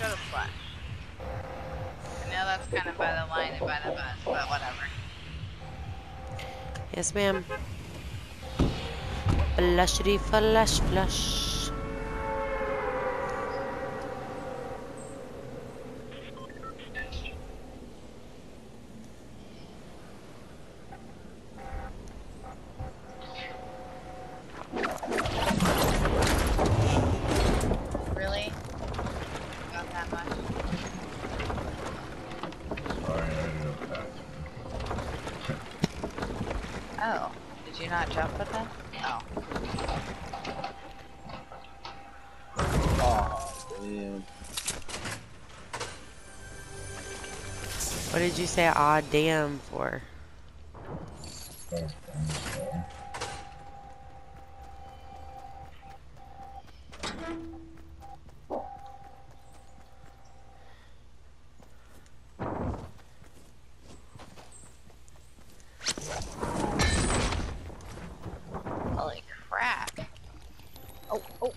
Go to Flush. I know that's kind of by the line and by the bus, but whatever. Yes, ma'am. Flushity flush flush. Really? Got that much? Sorry, I didn't know that. Oh. Did you not jump with it? Oh. Oh, damn. What did you say ah damn for? That's fine. Holy crap. Oh, oh.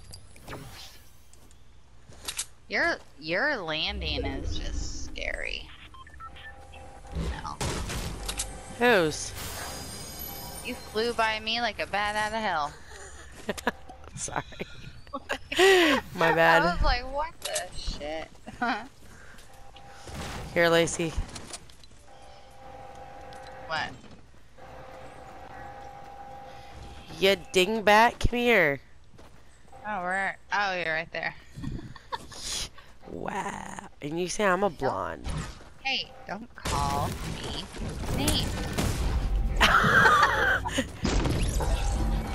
Your your landing is just scary. No. Whose? You flew by me like a bat out of hell. Sorry. My bad. I was like, what the shit? Here, Lacey. what? You dingbat, come here. Oh, we're oh, you're right there. Wow. And you say I'm a blonde. Hey, don't call me names.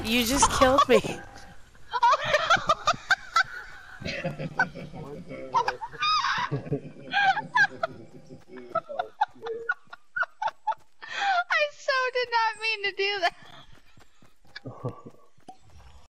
You just killed me. I so did not mean to do that.